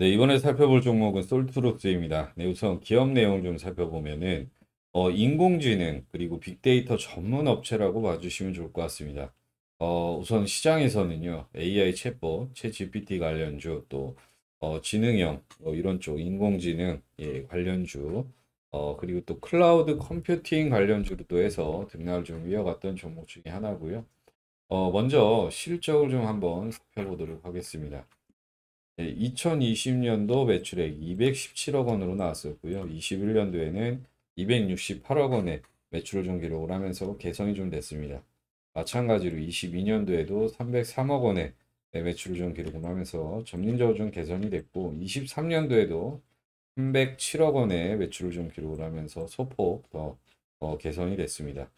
네, 이번에 살펴볼 종목은 솔트룩스입니다. 네, 우선 기업 내용 좀 살펴보면은 어, 인공지능 그리고 빅데이터 전문 업체라고 봐주시면 좋을 것 같습니다. 어, 우선 시장에서는요, AI 챗봇, 챗GPT 관련주, 또 어, 지능형 뭐 이런 쪽 인공지능 예, 관련주, 어, 그리고 또 cloud computing 관련주로 또 해서 등락을 좀 이어갔던 종목 중에 하나고요. 어, 먼저 실적을 좀 한번 살펴보도록 하겠습니다. 2020년도 매출액 217억 원으로 나왔었고요. 21년도에는 268억 원의 매출을 좀 기록을 하면서 개선이 좀 됐습니다. 마찬가지로 22년도에도 303억 원의 매출을 좀 기록을 하면서 점진적으로 좀 개선이 됐고 23년도에도 307억 원의 매출을 좀 기록을 하면서 소폭 더 어, 개선이 됐습니다.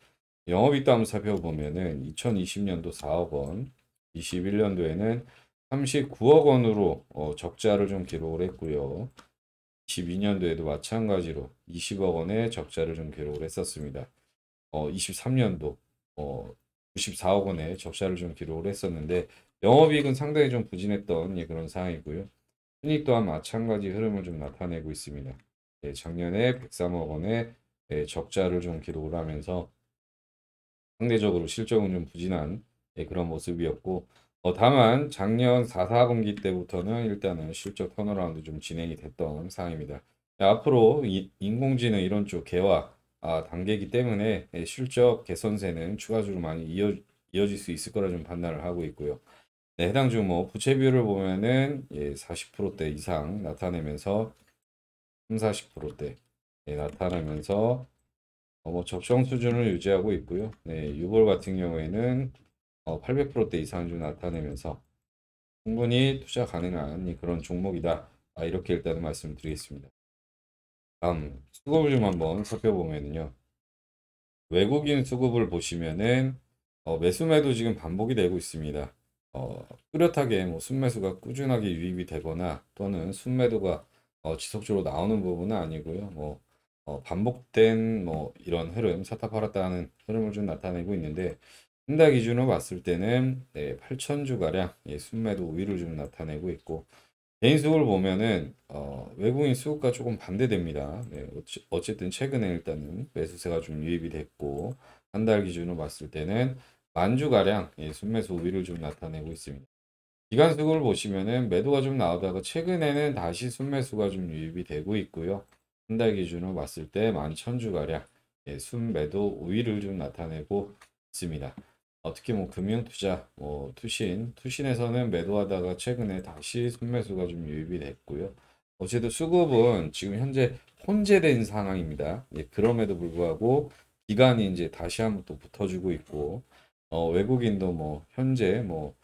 영업이익도 한번 살펴보면은 2020년도 4억 원, 21년도에는 39억 원으로 어, 적자를 좀 기록을 했고요. 22년도에도 마찬가지로 20억 원의 적자를 좀 기록을 했었습니다. 어, 23년도 어, 94억 원의 적자를 좀 기록을 했었는데 영업이익은 상당히 좀 부진했던 예, 그런 상황이고요. 순이익 또한 마찬가지 흐름을 좀 나타내고 있습니다. 예, 작년에 103억 원의 예, 적자를 좀 기록을 하면서 상대적으로 실적은 좀 부진한 예, 그런 모습이었고 어, 다만 작년 4, 4분기 때부터는 일단은 실적 turnaround 좀 진행이 됐던 상황입니다. 앞으로 이, 인공지능 이런 쪽 개화 아, 단계이기 때문에 예, 실적 개선세는 추가적으로 많이 이어, 이어질 수 있을 거라 좀 판단을 하고 있고요. 네, 해당 주뭐 부채 비율을 보면은 예, 40%대 이상 나타내면서 3, 40%대 예, 나타나면서 어, 뭐 적정 수준을 유지하고 있고요. 네, 유볼 같은 경우에는 어, 800%대 이상 좀 나타내면서 충분히 투자 가능한 그런 종목이다. 아, 이렇게 일단은 말씀드리겠습니다. 다음 수급을 좀 한번 살펴보면요. 외국인 수급을 보시면은 어, 매수매도 지금 반복이 되고 있습니다. 어, 뚜렷하게 뭐 순매수가 꾸준하게 유입이 되거나 또는 순매도가 어, 지속적으로 나오는 부분은 아니고요. 뭐 어, 반복된 뭐 이런 흐름, 사타 팔았다 하는 흐름을 좀 나타내고 있는데 한 달 기준으로 봤을 때는 네, 8천주 가량 예, 순매도 우위를 좀 나타내고 있고 개인 수급을 보면은 어, 외국인 수급과 조금 반대됩니다. 네, 어쨌든 최근에 일단은 매수세가 좀 유입이 됐고 한 달 기준으로 봤을 때는 만주 가량 예, 순매수 우위를 좀 나타내고 있습니다. 기간 수급을 보시면은 매도가 좀 나오다가 최근에는 다시 순매수가 좀 유입이 되고 있고요. 한 달 기준으로 봤을 때만 천주 가량 예, 순매도 우위를 좀 나타내고 있습니다. 어, 특히 뭐 금융투자, 뭐 투신, 투신에서는 매도하다가 최근에 다시 순매수가 좀 유입이 됐고요. 어쨌든 수급은 지금 현재 혼재된 상황입니다. 예, 그럼에도 불구하고 기간이 이제 다시 한번 또 붙어주고 있고 어, 외국인도 뭐 현재 뭐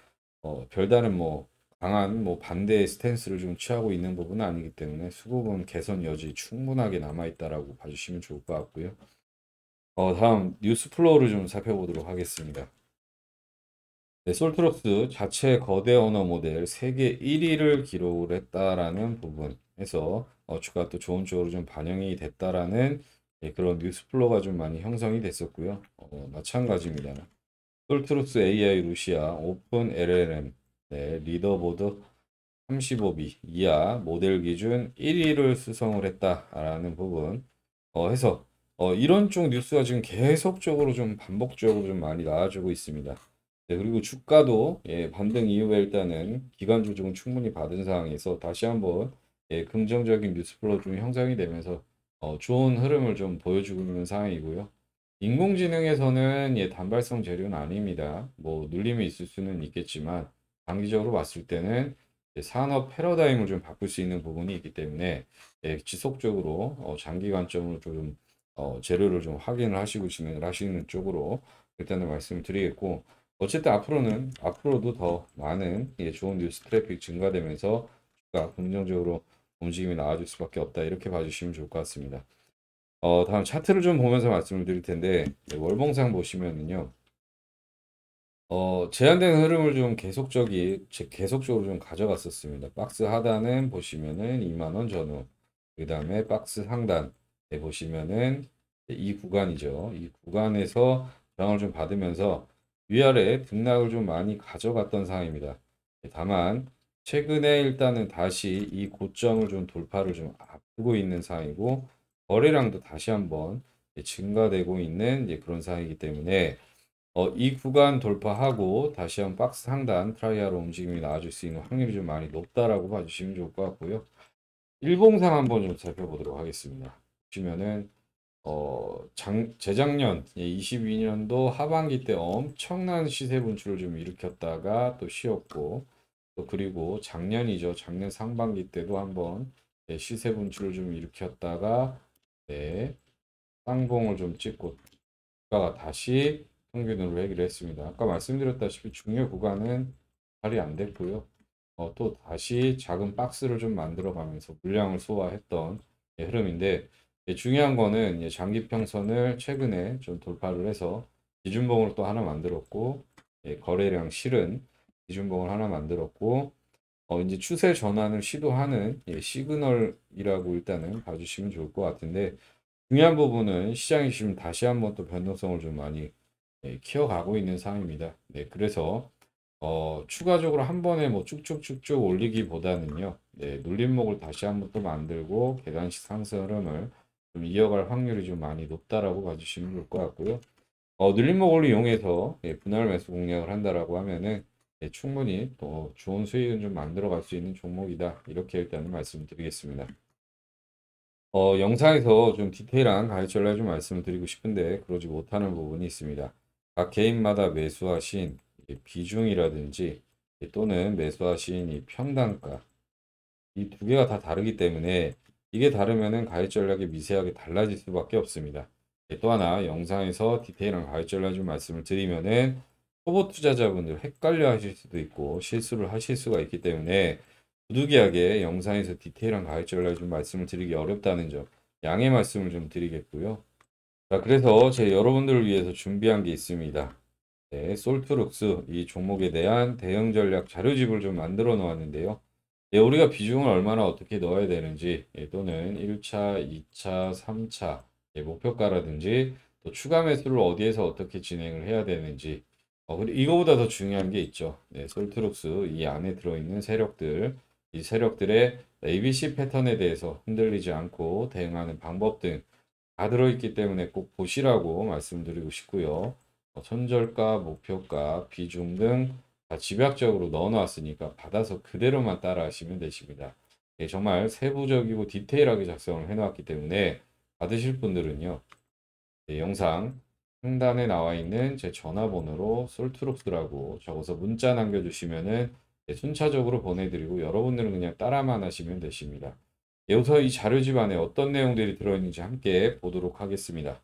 어, 별다른 뭐 강한 뭐 반대의 stance를 좀 취하고 있는 부분은 아니기 때문에 수급은 개선 여지 충분하게 남아 있다라고 봐주시면 좋을 것 같고요. 어, 다음 news flow를 좀 살펴보도록 하겠습니다. 네, 솔트룩스 자체 거대 언어 모델 세계 1위를 기록을 했다라는 부분에서 어, 주가 또 좋은 쪽으로 좀 반영이 됐다라는 예, 그런 news flow가 좀 많이 형성이 됐었고요. 어, 마찬가지입니다. 솔트룩스 AI 루시아 open LLM 네, leaderboard 35B 이하 모델 기준 1위를 수성을 했다라는 부분 어, 해서 어, 이런 쪽 뉴스가 지금 계속적으로 좀 반복적으로 좀 많이 나와주고 있습니다. 네, 그리고 주가도 예, 반등 이후에 일단은 기간 조정은 충분히 받은 상황에서 다시 한번 예, 긍정적인 news flow 좀 형성이 되면서 어, 좋은 흐름을 좀 보여주고 있는 상황이고요. 인공지능에서는 예, 단발성 재료는 아닙니다. 뭐 눌림이 있을 수는 있겠지만 장기적으로 봤을 때는 산업 패러다임을 좀 바꿀 수 있는 부분이 있기 때문에 예, 지속적으로 어, 장기 관점으로 좀 어, 재료를 좀 확인을 하시고 진행을 하시는 쪽으로 일단은 말씀을 드리겠고 어쨌든 앞으로는 앞으로도 더 많은 예, 좋은 뉴스 트래픽 증가되면서 긍정적으로 움직임이 나아질 수밖에 없다 이렇게 봐주시면 좋을 것 같습니다. 어, 다음 차트를 좀 보면서 말씀을 드릴 텐데 네, 월봉상 보시면은요. 어, 제한된 흐름을 좀 계속적이 계속적으로 좀 가져갔었습니다. 박스 하단은 보시면은 2만 원 전후. 그 다음에 박스 상단에 보시면은 이 구간이죠. 이 구간에서 저항을 좀 받으면서 위아래 등락을 좀 많이 가져갔던 상황입니다. 다만 최근에 일단은 다시 이 고점을 좀 돌파를 좀 앞두고 있는 상황이고 거래량도 다시 한번 예, 증가되고 있는 예, 그런 상황이기 때문에 어, 이 구간 돌파하고 다시 한번 박스 상단 try하러 움직임이 나와줄 수 있는 확률이 좀 많이 높다라고 봐주시면 좋을 것 같고요. 일봉상 한번 좀 살펴보도록 하겠습니다. 보시면은 어, 장, 재작년 예, 22년도 하반기 때 엄청난 시세 분출을 좀 일으켰다가 또 쉬었고 또 그리고 작년이죠. 작년 상반기 때도 한번 예, 시세 분출을 좀 일으켰다가 네, 쌍봉을 좀 찍고 주가가 다시 평균으로 회귀를 했습니다. 아까 말씀드렸다시피 중요 구간은 발이 안 됐고요. 어, 또 다시 작은 박스를 좀 만들어 가면서 물량을 소화했던 예, 흐름인데 예, 중요한 거는 예, 장기 평선을 최근에 좀 돌파를 해서 기준봉을 또 하나 만들었고 예, 거래량 실은 기준봉을 하나 만들었고 어, 이제 추세 전환을 시도하는 예, 시그널이라고 일단은 봐주시면 좋을 것 같은데 중요한 부분은 시장이 지금 다시 한번 또 변동성을 좀 많이 예, 키워가고 있는 상황입니다. 네, 그래서 어, 추가적으로 한 번에 뭐 쭉쭉쭉쭉 올리기보다는요, 네, 눌림목을 다시 한번 또 만들고 계단식 상승 흐름을 좀 이어갈 확률이 좀 많이 높다라고 봐주시면 좋을 것 같고요. 어, 눌림목을 이용해서 예, 분할 매수 공략을 한다라고 하면은 예, 충분히 또 좋은 수익은 좀 만들어 갈 수 있는 종목이다. 이렇게 일단은 말씀드리겠습니다. 어, 영상에서 좀 디테일한 가입 전략 좀 말씀을 드리고 싶은데 그러지 못하는 부분이 있습니다. 각 개인마다 매수하신 비중이라든지 또는 매수하신 이 평단가 이 두 개가 다 다르기 때문에 이게 다르면은 가입 전략이 미세하게 달라질 수밖에 없습니다. 또 하나 영상에서 디테일한 가입 전략 좀 말씀을 드리면은 초보 투자자분들 헷갈려 하실 수도 있고 실수를 하실 수가 있기 때문에 부득이하게 영상에서 디테일한 가입 전략 좀 말씀을 드리기 어렵다는 점 양해 말씀을 좀 드리겠고요. 자, 그래서 제 여러분들을 위해서 준비한 게 있습니다. 네, 솔트룩스 이 종목에 대한 대응 전략 자료집을 좀 만들어 놓았는데요. 예, 우리가 비중을 얼마나 어떻게 넣어야 되는지 예, 또는 1차, 2차, 3차 예, 목표가라든지 또 추가 매수를 어디에서 어떻게 진행을 해야 되는지 어, 그리고 이거보다 더 중요한 게 있죠. 네, 솔트룩스 이 안에 들어있는 세력들 이 세력들의 ABC 패턴에 대해서 흔들리지 않고 대응하는 방법 등 다 들어있기 때문에 꼭 보시라고 말씀드리고 싶고요. 어, 손절가, 목표가, 비중 등다 집약적으로 넣어놨으니까 받아서 그대로만 따라 하시면 되십니다. 예, 정말 세부적이고 디테일하게 작성을 해놓았기 때문에 받으실 분들은요. 예, 영상 상단에 나와 있는 제 전화번호로 솔트록스라고 적어서 문자 남겨주시면은 예, 순차적으로 보내드리고 여러분들은 그냥 따라만 하시면 되십니다. 여기서 이 자료집 안에 어떤 내용들이 들어있는지 함께 보도록 하겠습니다.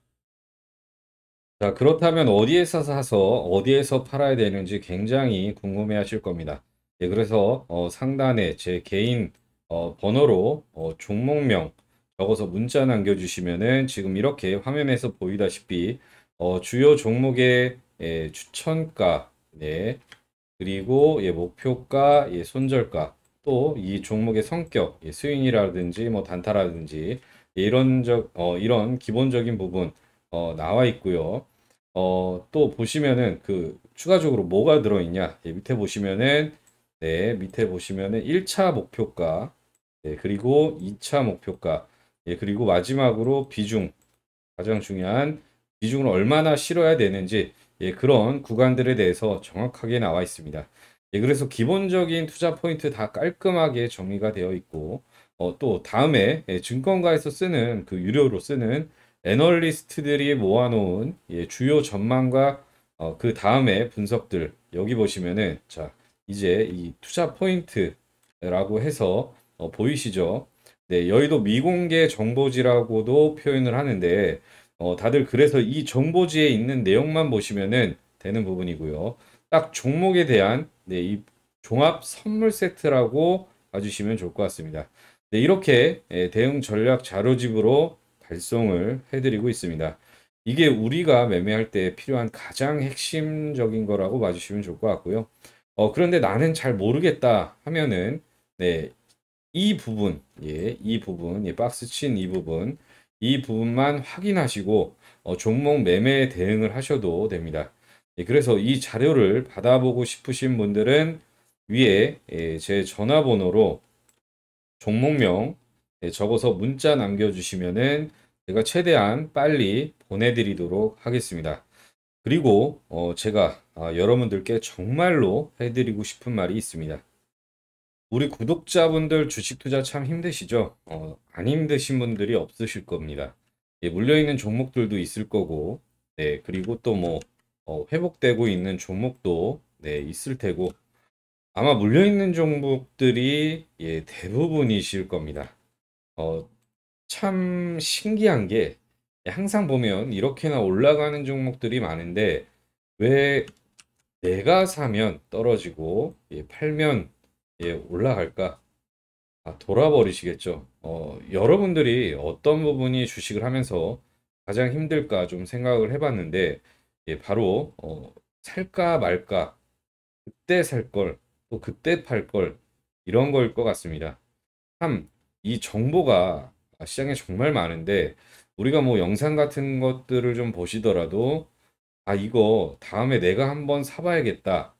자, 그렇다면 어디에서 사서 어디에서 팔아야 되는지 굉장히 궁금해 하실 겁니다. 예, 그래서 어, 상단에 제 개인 어, 번호로 어, 종목명 적어서 문자 남겨주시면은 지금 이렇게 화면에서 보이다시피 어, 주요 종목의 예, 추천가, 네, 그리고 예, 목표가, 예, 손절가, 또 이 종목의 성격, 예, 스윙이라든지 뭐 단타라든지 예, 이런 적, 어, 이런 기본적인 부분 어, 나와 있고요. 어, 또 보시면은 그 추가적으로 뭐가 들어있냐? 예, 밑에 보시면은 네, 밑에 보시면은 1차 목표가 네, 그리고 2차 목표가 예, 그리고 마지막으로 비중 가장 중요한 비중을 얼마나 실어야 되는지 예, 그런 구간들에 대해서 정확하게 나와 있습니다. 예, 그래서 기본적인 투자 포인트 다 깔끔하게 정리가 되어 있고 어, 또 다음에 예, 증권가에서 쓰는 그 유료로 쓰는 애널리스트들이 모아놓은 예, 주요 전망과 어, 그 다음에 분석들 여기 보시면은 자 이제 이 투자 포인트라고 해서 어, 보이시죠? 네, 여의도 미공개 정보지라고도 표현을 하는데 어, 다들 그래서 이 정보지에 있는 내용만 보시면은 되는 부분이고요. 딱 종목에 대한 네, 이 종합 선물 세트라고 봐주시면 좋을 것 같습니다. 네, 이렇게 예, 대응 전략 자료집으로 발송을 해드리고 있습니다. 이게 우리가 매매할 때 필요한 가장 핵심적인 거라고 봐주시면 좋을 것 같고요. 어, 그런데 나는 잘 모르겠다 하면은 네, 이 부분, 예, 이 부분, 예, 박스 친 이 부분, 이 부분만 확인하시고 어, 종목 매매 대응을 하셔도 됩니다. 예, 그래서 이 자료를 받아보고 싶으신 분들은 위에 예, 제 전화번호로 종목명 예, 적어서 문자 남겨주시면은 제가 최대한 빨리 보내드리도록 하겠습니다. 그리고 어, 제가 아, 여러분들께 정말로 해드리고 싶은 말이 있습니다. 우리 구독자분들 주식 투자 참 힘드시죠? 어, 안 힘드신 분들이 없으실 겁니다. 예, 물려있는 종목들도 있을 거고, 네, 그리고 또 뭐, 어, 회복되고 있는 종목도, 네, 있을 테고, 아마 물려있는 종목들이, 예, 대부분이실 겁니다. 어, 참 신기한 게, 항상 보면 이렇게나 올라가는 종목들이 많은데, 왜 내가 사면 떨어지고, 예, 팔면 예, 올라갈까? 아, 돌아버리시겠죠. 어, 여러분들이 어떤 부분이 주식을 하면서 가장 힘들까 좀 생각을 해봤는데, 예, 바로 어, 살까 말까, 그때 살 걸, 또 그때 팔 걸, 이런 거일 것 같습니다. 참, 이 정보가 시장에 정말 많은데, 우리가 뭐 영상 같은 것들을 좀 보시더라도, 아, 이거 다음에 내가 한번 사봐야겠다.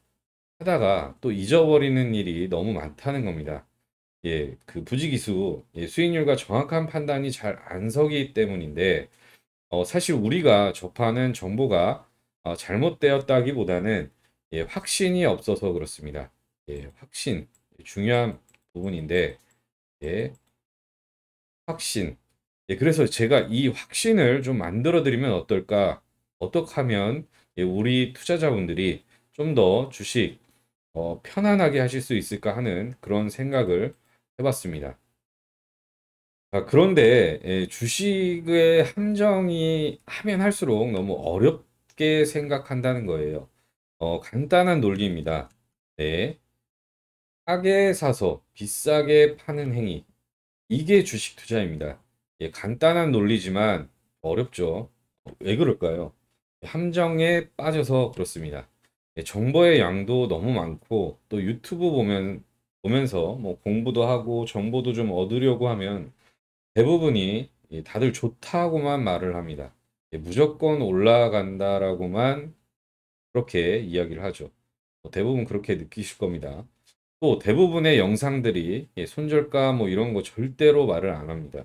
하다가 또 잊어버리는 일이 너무 많다는 겁니다. 예, 그 부지기수, 예, 수익률과 정확한 판단이 잘 안 서기 때문인데, 어, 사실 우리가 접하는 정보가 어, 잘못되었다기보다는 예, 확신이 없어서 그렇습니다. 예, 확신 중요한 부분인데, 예, 확신. 예, 그래서 제가 이 확신을 좀 만들어 드리면 어떨까? 어떻게 하면 예, 우리 투자자분들이 좀 더 주식 어, 편안하게 하실 수 있을까 하는 그런 생각을 해봤습니다. 아, 그런데 예, 주식의 함정이 하면 할수록 너무 어렵게 생각한다는 거예요. 어, 간단한 논리입니다. 네. 싸게 사서 비싸게 파는 행위. 이게 주식 투자입니다. 예, 간단한 논리지만 어렵죠. 왜 그럴까요? 함정에 빠져서 그렇습니다. 예, 정보의 양도 너무 많고 또 유튜브 보면 보면서 뭐 공부도 하고 정보도 좀 얻으려고 하면 대부분이 예, 다들 좋다고만 말을 합니다. 예, 무조건 올라간다라고만 그렇게 이야기를 하죠. 뭐 대부분 그렇게 느끼실 겁니다. 또 대부분의 영상들이 손절가 뭐 이런 거 절대로 말을 안 합니다.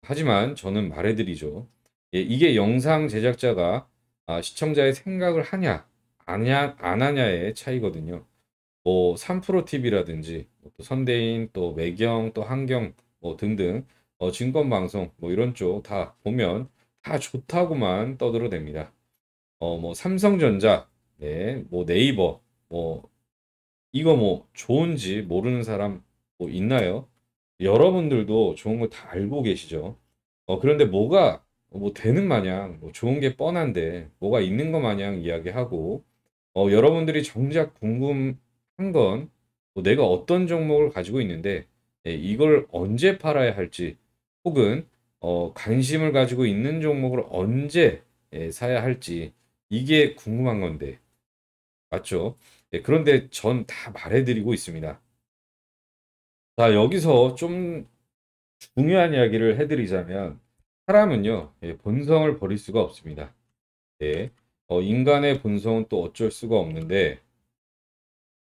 하지만 저는 말해드리죠. 이게 영상 제작자가 아, 시청자의 생각을 하냐 아냐, 안 하냐의 차이거든요. 뭐, 3프로TV라든지, 뭐또 선대인, 또 매경, 또 한경, 뭐 등등, 어, 증권방송, 뭐 이런 쪽 다 보면 다 좋다고만 떠들어댑니다. 어, 뭐, 삼성전자, 네, 뭐 네이버, 뭐, 이거 뭐 좋은지 모르는 사람 뭐 있나요? 여러분들도 좋은 거 다 알고 계시죠? 어, 그런데 뭐가 뭐 되는 마냥 뭐 좋은 게 뻔한데 뭐가 있는 것 마냥 이야기하고 어, 여러분들이 정작 궁금한 건 뭐 내가 어떤 종목을 가지고 있는데 예, 이걸 언제 팔아야 할지 혹은 어, 관심을 가지고 있는 종목을 언제 예, 사야 할지 이게 궁금한 건데 맞죠? 예, 그런데 전 다 말해드리고 있습니다. 자 여기서 좀 중요한 이야기를 해드리자면 사람은요 예, 본성을 버릴 수가 없습니다. 예, 어, 인간의 본성은 또 어쩔 수가 없는데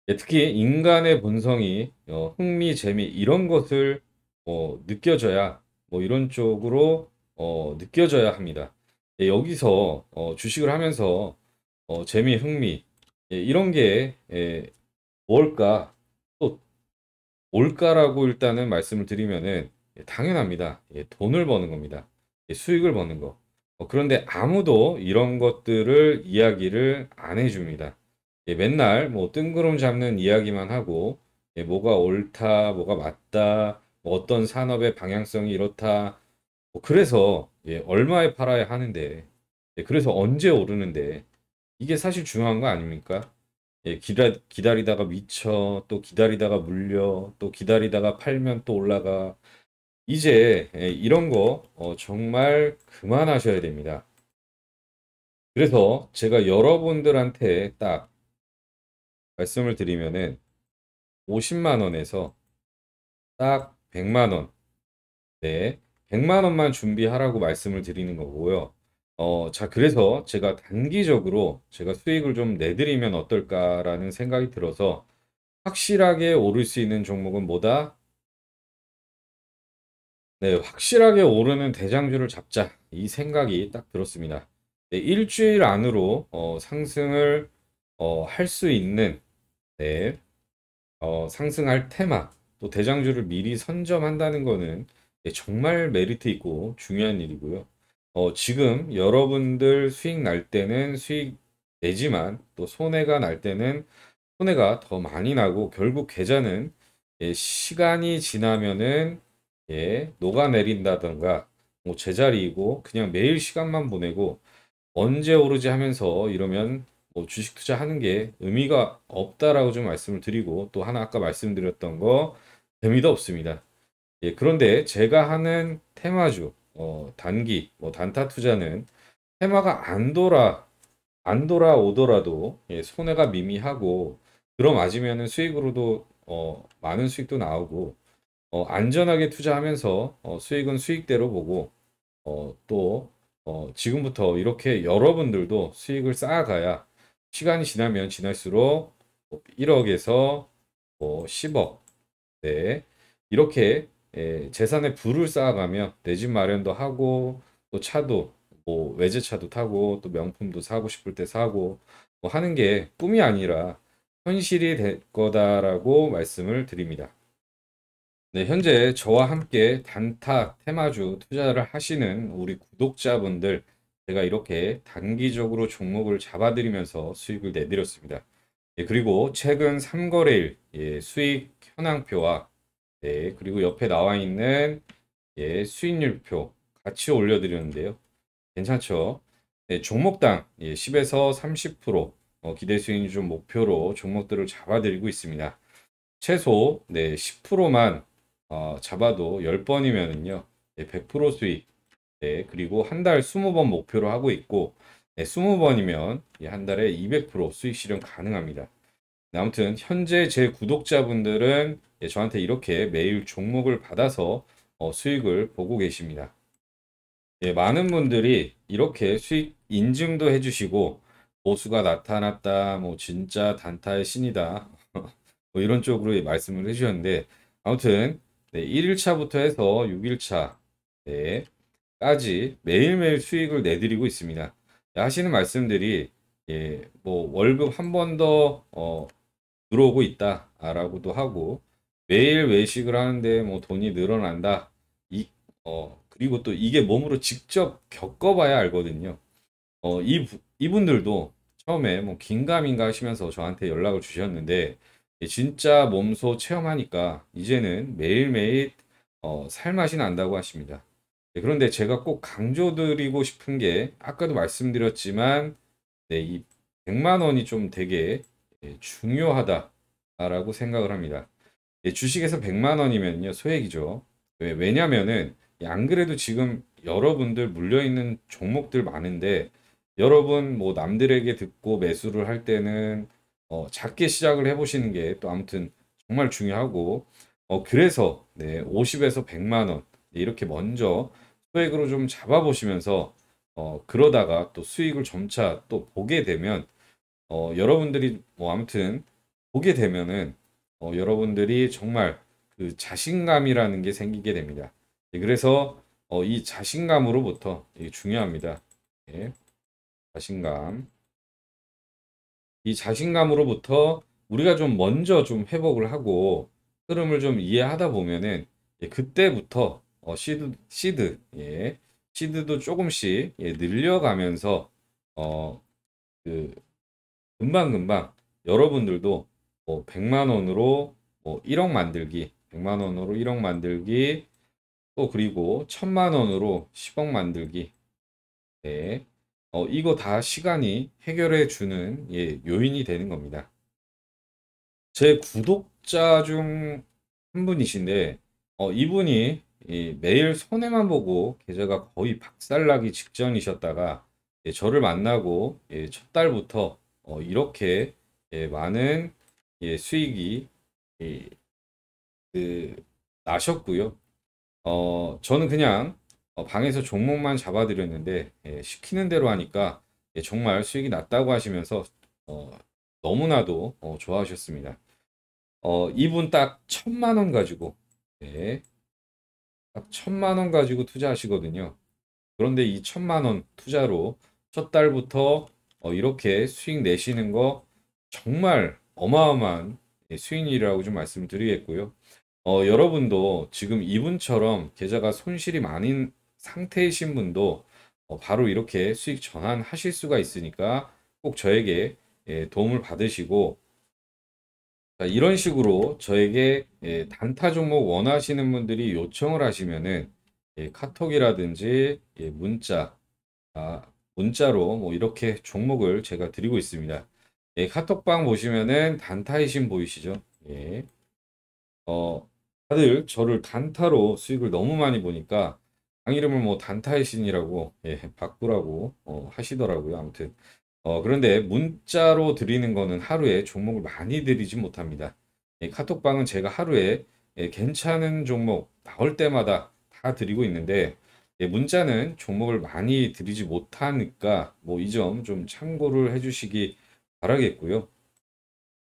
예, 특히 인간의 본성이 어, 흥미, 재미 이런 것을 어, 느껴져야 뭐 이런 쪽으로 어, 느껴져야 합니다. 예, 여기서 어, 주식을 하면서 어, 재미, 흥미 예, 이런 게 예, 뭘까 또 뭘까라고 일단은 말씀을 드리면은 예, 당연합니다. 예, 돈을 버는 겁니다. 예, 수익을 버는 거. 어, 그런데 아무도 이런 것들을 이야기를 안 해줍니다. 예, 맨날 뭐 뜬구름 잡는 이야기만 하고 예, 뭐가 옳다, 뭐가 맞다, 뭐 어떤 산업의 방향성이 이렇다. 뭐 그래서 예, 얼마에 팔아야 하는데, 예, 그래서 언제 오르는데 이게 사실 중요한 거 아닙니까? 예, 기다, 기다리다가 미쳐, 또 기다리다가 물려, 또 기다리다가 팔면 또 올라가. 이제 예, 이런 거 어, 정말 그만하셔야 됩니다. 그래서 제가 여러분들한테 딱 말씀을 드리면은 50만 원에서 딱 100만 원. 네. 100만 원만 준비하라고 말씀을 드리는 거고요. 어, 자, 그래서 제가 단기적으로 제가 수익을 좀 내드리면 어떨까라는 생각이 들어서 확실하게 오를 수 있는 종목은 뭐다? 네, 확실하게 오르는 대장주를 잡자. 이 생각이 딱 들었습니다. 네, 일주일 안으로 어, 상승을 어, 할 수 있는 네, 어, 상승할 테마 또 대장주를 미리 선점한다는 거는 네, 정말 메리트 있고 중요한 일이고요. 어, 지금 여러분들 수익 날 때는 수익 내지만 또 손해가 날 때는 손해가 더 많이 나고 결국 계좌는 예, 시간이 지나면은 예, 녹아내린다던가 뭐 제자리이고 그냥 매일 시간만 보내고 언제 오르지 하면서 이러면 뭐 주식 투자하는 게 의미가 없다라고 좀 말씀을 드리고 또 하나 아까 말씀드렸던 거 재미도 없습니다. 예, 그런데 제가 하는 테마주 어, 단기 뭐 단타 투자는 테마가 안 돌아 안 돌아오더라도 예, 손해가 미미하고 들어맞으면 수익으로도 어, 많은 수익도 나오고 어, 안전하게 투자하면서 어, 수익은 수익대로 보고 어, 또 어, 지금부터 이렇게 여러분들도 수익을 쌓아가야 시간이 지나면 지날수록 1억에서 뭐 10억 네, 이렇게 예, 재산의 부를 쌓아가며 내 집 마련도 하고 또 차도 뭐 외제차도 타고 또 명품도 사고 싶을 때 사고 뭐 하는 게 꿈이 아니라 현실이 될 거다라고 말씀을 드립니다. 네, 현재 저와 함께 단타 테마주 투자를 하시는 우리 구독자분들 제가 이렇게 단기적으로 종목을 잡아드리면서 수익을 내드렸습니다. 예, 그리고 최근 3거래일 예, 수익 현황표와 예, 그리고 옆에 나와 있는 예, 수익률표 같이 올려드렸는데요. 괜찮죠? 네, 종목당 예, 10에서 30% 어, 기대 수익률 좀 목표로 종목들을 잡아드리고 있습니다. 최소 네, 10%만 어, 잡아도 10번이면은요. 네, 100% 수익. 네, 그리고 한 달 20번 목표로 하고 있고 네, 20번이면 예, 한 달에 200% 수익 실현 가능합니다. 네, 아무튼 현재 제 구독자분들은 예, 저한테 이렇게 매일 종목을 받아서 어, 수익을 보고 계십니다. 예, 많은 분들이 이렇게 수익 인증도 해주시고 보수가 나타났다, 뭐 진짜 단타의 신이다, 뭐 이런 쪽으로 말씀을 해주셨는데 아무튼 네, 1일차부터 해서 6일차 네, 까지 매일매일 수익을 내드리고 있습니다. 하시는 말씀들이 예, 뭐 월급 한 번 더 어, 들어오고 있다라고도 하고 매일 외식을 하는데 뭐 돈이 늘어난다. 이 어, 그리고 또 이게 몸으로 직접 겪어봐야 알거든요. 어, 이, 이분들도 처음에 뭐 긴가민가 하시면서 저한테 연락을 주셨는데 진짜 몸소 체험하니까 이제는 매일매일 어, 살맛이 난다고 하십니다. 네, 그런데 제가 꼭 강조드리고 싶은 게 아까도 말씀드렸지만 네, 이 100만 원이 좀 되게 예, 중요하다라고 생각을 합니다. 예, 주식에서 100만 원이면요 소액이죠. 왜? 왜냐면은 안 그래도 지금 여러분들 물려 있는 종목들 많은데 여러분 뭐 남들에게 듣고 매수를 할 때는 어, 작게 시작을 해보시는 게 또 아무튼 정말 중요하고 어, 그래서 네, 50에서 100만 원 이렇게 먼저 소액으로 좀 잡아보시면서 어, 그러다가 또 수익을 점차 또 보게 되면 어, 여러분들이 뭐 아무튼 보게 되면은 어, 여러분들이 정말 그 자신감이라는 게 생기게 됩니다. 예, 그래서 어, 이 자신감으로부터 이게 중요합니다. 예. 자신감. 이 자신감으로부터 우리가 좀 먼저 좀 회복을 하고 흐름을 좀 이해하다 보면은 예, 그때부터 어, 시드 시드 예. 시드도 조금씩 예, 늘려가면서 어 그 금방 금방 여러분들도 뭐 100만 원으로 뭐 1억 만들기, 100만 원으로 1억 만들기 또 그리고 천만 원으로 10억 만들기. 네. 어, 이거 다 시간이 해결해 주는 예, 요인이 되는 겁니다. 제 구독자 중 한 분이신데 어, 이분이 예, 매일 손해만 보고 계좌가 거의 박살나기 직전이셨다가 예, 저를 만나고 예, 첫 달부터 어, 이렇게 예, 많은 예, 수익이 예, 그, 나셨고요. 어, 저는 그냥 어, 방에서 종목만 잡아드렸는데 예, 시키는 대로 하니까 예, 정말 수익이 났다고 하시면서 어, 너무나도 어, 좋아하셨습니다. 어, 이분 딱 천만 원 가지고, 네, 딱 천만 원 가지고 투자하시거든요. 그런데 이 천만 원 투자로 첫 달부터 어, 이렇게 수익 내시는 거 정말 어마어마한 예, 수익률이라고 좀 말씀을 드리겠고요. 어, 여러분도 지금 이분처럼 계좌가 손실이 많은 상태이신 분도 어, 바로 이렇게 수익 전환하실 수가 있으니까 꼭 저에게 예, 도움을 받으시고 자, 이런 식으로 저에게 예, 단타 종목 원하시는 분들이 요청을 하시면은 예, 카톡이라든지 예, 문자, 아, 문자로 뭐 이렇게 종목을 제가 드리고 있습니다. 예, 카톡방 보시면은 단타이신 보이시죠? 예. 어, 다들 저를 단타로 수익을 너무 많이 보니까 방 이름을 뭐 단타의 신이라고 예, 바꾸라고 어, 하시더라고요. 아무튼 어, 그런데 문자로 드리는 거는 하루에 종목을 많이 드리지 못합니다. 예, 카톡방은 제가 하루에 예, 괜찮은 종목 나올 때마다 다 드리고 있는데 예, 문자는 종목을 많이 드리지 못하니까 뭐 이 점 좀 참고를 해주시기 바라겠고요.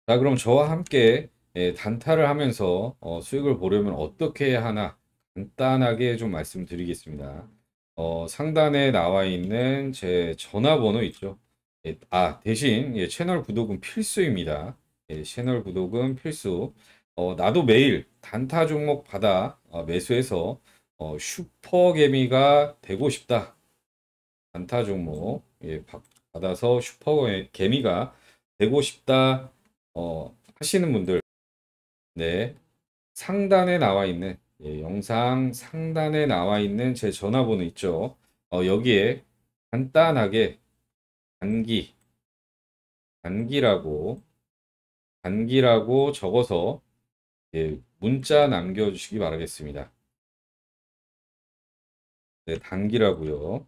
자, 그럼 저와 함께 예, 단타를 하면서 어, 수익을 보려면 어떻게 하나 간단하게 좀 말씀드리겠습니다. 어, 상단에 나와 있는 제 전화번호 있죠. 예, 아, 대신 예, 채널 구독은 필수입니다. 예, 채널 구독은 필수. 어, 나도 매일 단타 종목 받아 어, 매수해서 어, 슈퍼개미가 되고 싶다. 단타 종목 예, 받아서 슈퍼개미가 되고 싶다 어, 하시는 분들 네 상단에 나와 있는 예, 영상 상단에 나와 있는 제 전화번호 있죠. 어, 여기에 간단하게 단기 단기라고 단기라고 적어서 예, 문자 남겨주시기 바라겠습니다. 네, 단기라고요.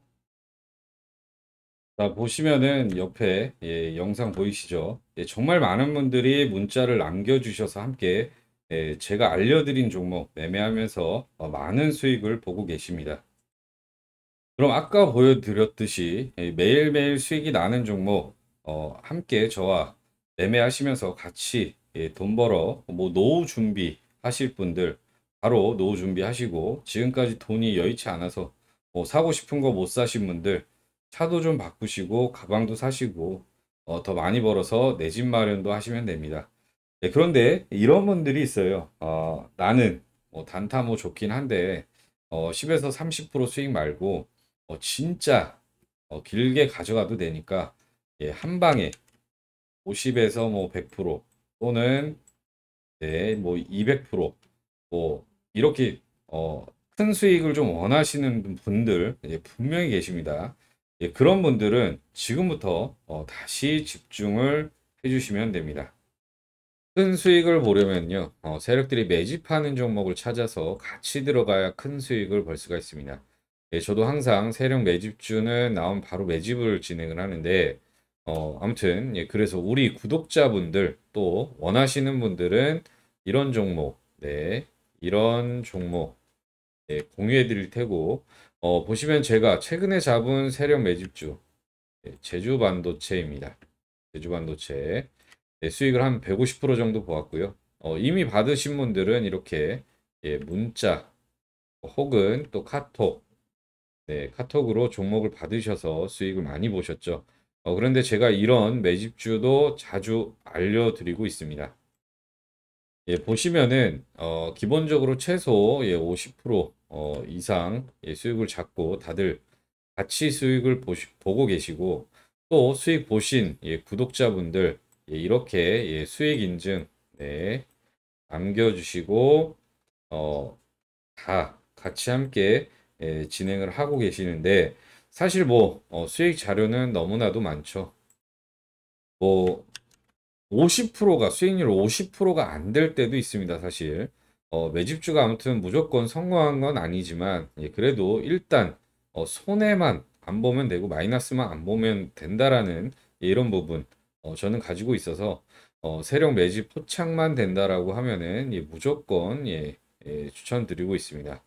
자, 보시면은 옆에 예, 영상 보이시죠? 예, 정말 많은 분들이 문자를 남겨주셔서 함께 예, 제가 알려드린 종목 매매하면서 어, 많은 수익을 보고 계십니다. 그럼 아까 보여드렸듯이 예, 매일매일 수익이 나는 종목 어, 함께 저와 매매하시면서 같이 예, 돈 벌어 뭐 노후 준비 하실 분들 바로 노후 준비하시고 지금까지 돈이 여의치 않아서 뭐 사고 싶은 거 못 사신 분들 차도 좀 바꾸시고 가방도 사시고 어, 더 많이 벌어서 내 집 마련도 하시면 됩니다. 네, 그런데 이런 분들이 있어요. 어, 나는 뭐 단타 뭐 좋긴 한데 어, 10에서 30% 수익 말고 어, 진짜 어, 길게 가져가도 되니까 예, 한 방에 50에서 뭐 100% 또는 네, 뭐 200%뭐 이렇게 어, 큰 수익을 좀 원하시는 분들 예, 분명히 계십니다. 예, 그런 분들은 지금부터 어, 다시 집중을 해주시면 됩니다. 큰 수익을 보려면요, 어, 세력들이 매집하는 종목을 찾아서 같이 들어가야 큰 수익을 벌 수가 있습니다. 예, 저도 항상 세력 매집주는 나온 바로 매집을 진행을 하는데, 어, 아무튼, 예, 그래서 우리 구독자분들 또 원하시는 분들은 이런 종목, 네, 이런 종목, 예, 공유해 드릴 테고, 어, 보시면 제가 최근에 잡은 세력 매집주, 예, 제주 반도체입니다. 제주 반도체. 예, 수익을 한 150% 정도 보았고요. 어, 이미 받으신 분들은 이렇게 예, 문자 혹은 또 카톡, 네, 카톡으로 종목을 받으셔서 수익을 많이 보셨죠. 어, 그런데 제가 이런 매집주도 자주 알려드리고 있습니다. 예, 보시면은 어, 기본적으로 최소 예, 50% 어, 이상 예, 수익을 잡고 다들 같이 수익을 보시, 보고 계시고 또 수익 보신 예, 구독자분들 예, 이렇게 예, 수익 인증 네, 남겨주시고 어, 다 같이 함께 예, 진행을 하고 계시는데 사실 뭐 어, 수익 자료는 너무나도 많죠. 뭐 50%가 수익률 50%가 안 될 때도 있습니다, 사실. 어, 매집주가 아무튼 무조건 성공한 건 아니지만 예, 그래도 일단 어, 손해만 안 보면 되고 마이너스만 안 보면 된다라는 예, 이런 부분 어, 저는 가지고 있어서 어, 세력 매집 포착만 된다라고 하면은 예, 무조건 예, 예, 추천드리고 있습니다.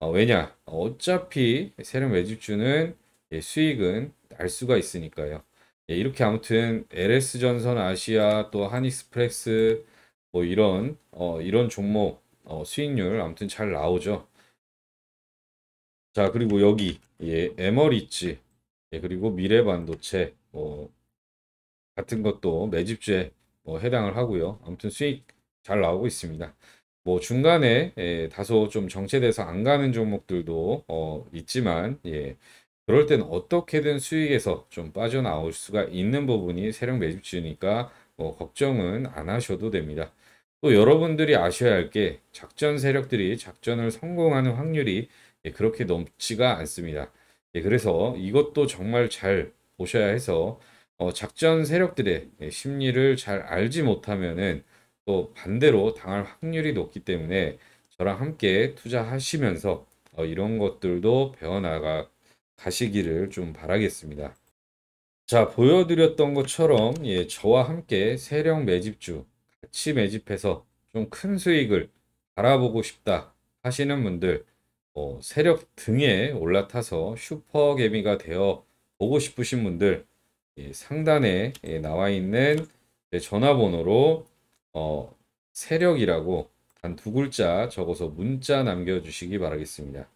어, 왜냐? 어차피 세력 매집주는 예, 수익은 날 수가 있으니까요. 예, 이렇게 아무튼 LS전선 아시아 또 한익스프레스 뭐 이런 어, 이런 종목 어, 수익률 아무튼 잘 나오죠. 자, 그리고 여기 예, 에머리츠 예, 그리고 미래반도체 뭐 같은 것도 매집주에 뭐 해당을 하고요. 아무튼 수익 잘 나오고 있습니다. 뭐 중간에 예, 다소 좀 정체돼서 안 가는 종목들도 어, 있지만 예, 그럴 땐 어떻게든 수익에서 좀 빠져나올 수가 있는 부분이 세력 매집주니까 뭐 걱정은 안 하셔도 됩니다. 또 여러분들이 아셔야 할 게 작전 세력들이 작전을 성공하는 확률이 예, 그렇게 높지가 않습니다. 예, 그래서 이것도 정말 잘 보셔야 해서 어, 작전 세력들의 예, 심리를 잘 알지 못하면은 또 반대로 당할 확률이 높기 때문에 저랑 함께 투자하시면서 어, 이런 것들도 배워나가 가시기를 좀 바라겠습니다. 자, 보여드렸던 것처럼 예, 저와 함께 세력 매집주 같이 매집해서 좀 큰 수익을 바라보고 싶다 하시는 분들 어, 세력 등에 올라타서 슈퍼개미가 되어 보고 싶으신 분들 예, 상단에 예, 나와 있는 제 전화번호로 어, 세력이라고 단 두 글자 적어서 문자 남겨주시기 바라겠습니다.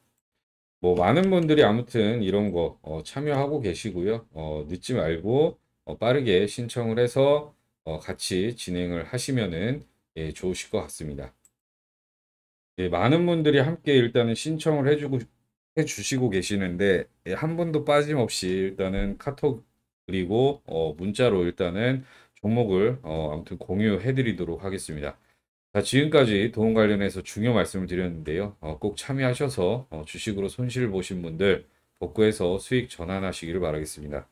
뭐 많은 분들이 아무튼 이런 거 어, 참여하고 계시고요. 어, 늦지 말고 어, 빠르게 신청을 해서 어, 같이 진행을 하시면은 예, 좋으실 것 같습니다. 예, 많은 분들이 함께 일단은 신청을 해주고 해주시고 계시는데 예, 한 분도 빠짐없이 일단은 카톡 그리고 어, 문자로 일단은 종목을 어, 아무튼 공유해드리도록 하겠습니다. 자, 지금까지 도움 관련해서 중요 말씀을 드렸는데요. 어, 꼭 참여하셔서 어, 주식으로 손실 보신 분들 복구해서 수익 전환하시기를 바라겠습니다.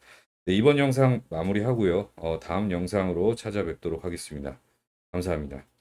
네, 이번 영상 마무리하고요. 어, 다음 영상으로 찾아뵙도록 하겠습니다. 감사합니다.